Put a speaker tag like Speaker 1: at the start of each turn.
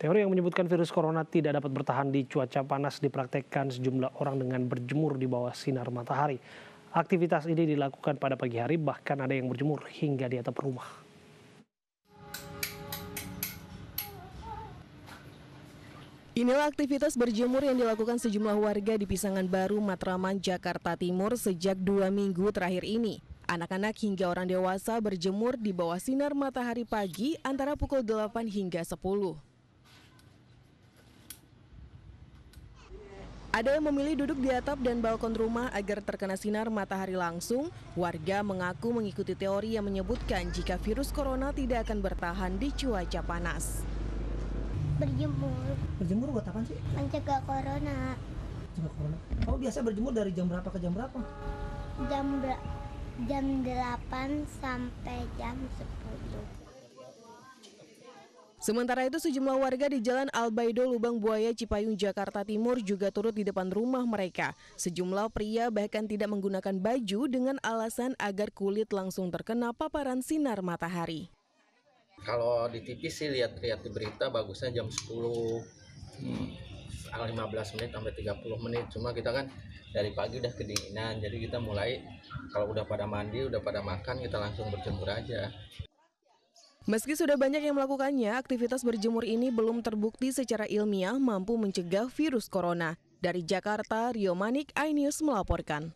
Speaker 1: Teori yang menyebutkan virus corona tidak dapat bertahan di cuaca panas dipraktekkan sejumlah orang dengan berjemur di bawah sinar matahari. Aktivitas ini dilakukan pada pagi hari, bahkan ada yang berjemur hingga di atap rumah.
Speaker 2: Inilah aktivitas berjemur yang dilakukan sejumlah warga di Pisangan Baru, Matraman, Jakarta Timur sejak dua minggu terakhir ini. Anak-anak hingga orang dewasa berjemur di bawah sinar matahari pagi antara pukul 8 hingga 10. Ada yang memilih duduk di atap dan balkon rumah agar terkena sinar matahari langsung. Warga mengaku mengikuti teori yang menyebutkan jika virus corona tidak akan bertahan di cuaca panas.
Speaker 3: berjemur
Speaker 4: Berjemur buat apa sih?
Speaker 3: mencegah corona
Speaker 4: Cegah corona. Kamu biasa berjemur dari jam berapa ke jam berapa?
Speaker 3: jam ber- jam 8 sampai jam 10
Speaker 2: Sementara itu sejumlah warga di Jalan Albaido Lubang Buaya Cipayung Jakarta Timur juga turut di depan rumah mereka. Sejumlah pria bahkan tidak menggunakan baju dengan alasan agar kulit langsung terkena paparan sinar matahari.
Speaker 5: Kalau di TV sih lihat-lihat di berita bagusnya jam 10 hmm, 15 menit sampai 30 menit cuma kita kan dari pagi udah kedinginan jadi kita mulai kalau udah pada mandi udah pada makan kita langsung berjemur aja
Speaker 2: Meski sudah banyak yang melakukannya, aktivitas berjemur ini belum terbukti secara ilmiah mampu mencegah virus corona. Dari Jakarta, Rio Manik, iNews melaporkan.